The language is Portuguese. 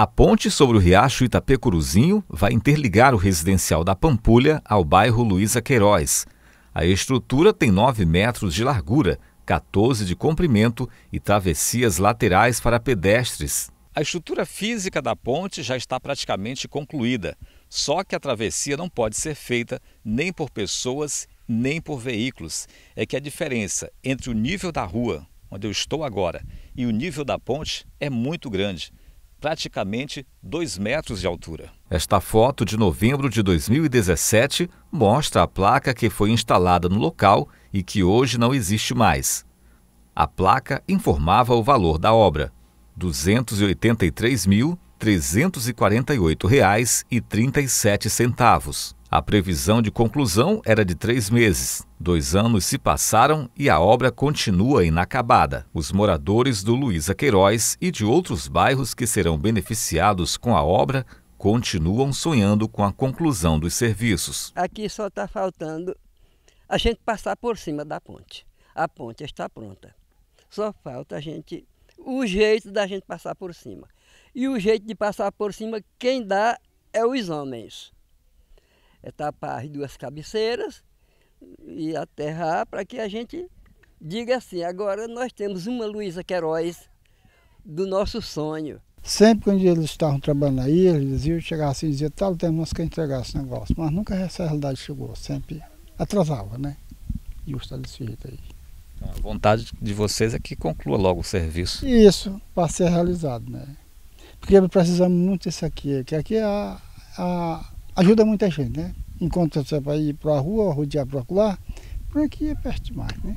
A ponte sobre o riacho Itapecuruzinho vai interligar o residencial da Pampulha ao bairro Luísa Queiroz. A estrutura tem 9 metros de largura, 14 de comprimento e travessias laterais para pedestres. A estrutura física da ponte já está praticamente concluída, só que a travessia não pode ser feita nem por pessoas nem por veículos. É que a diferença entre o nível da rua, onde eu estou agora, e o nível da ponte é muito grande praticamente 2 metros de altura. Esta foto de novembro de 2017 mostra a placa que foi instalada no local e que hoje não existe mais. A placa informava o valor da obra: R$ 283.348,37. A previsão de conclusão era de três meses. Dois anos se passaram e a obra continua inacabada. Os moradores do Luísa Queiroz e de outros bairros que serão beneficiados com a obra continuam sonhando com a conclusão dos serviços. Aqui só está faltando a gente passar por cima da ponte. A ponte está pronta. Só falta a gente o jeito da gente passar por cima. E o jeito de passar por cima, quem dá é os homens é tapar as duas cabeceiras e aterrar para que a gente diga assim, agora nós temos uma Luísa Queiroz do nosso sonho. Sempre quando eles estavam trabalhando aí, eles diziam, chegavam assim e diziam, tal, temos que entregar esse negócio. Mas nunca essa realidade chegou, sempre atrasava, né? E está desse jeito aí. A vontade de vocês é que conclua logo o serviço. Isso, para ser realizado, né? Porque precisamos muito disso aqui, que aqui é a, a ajuda muita gente, né? Enquanto você vai ir para a rua, rodear para lá, por aqui é perto demais, né?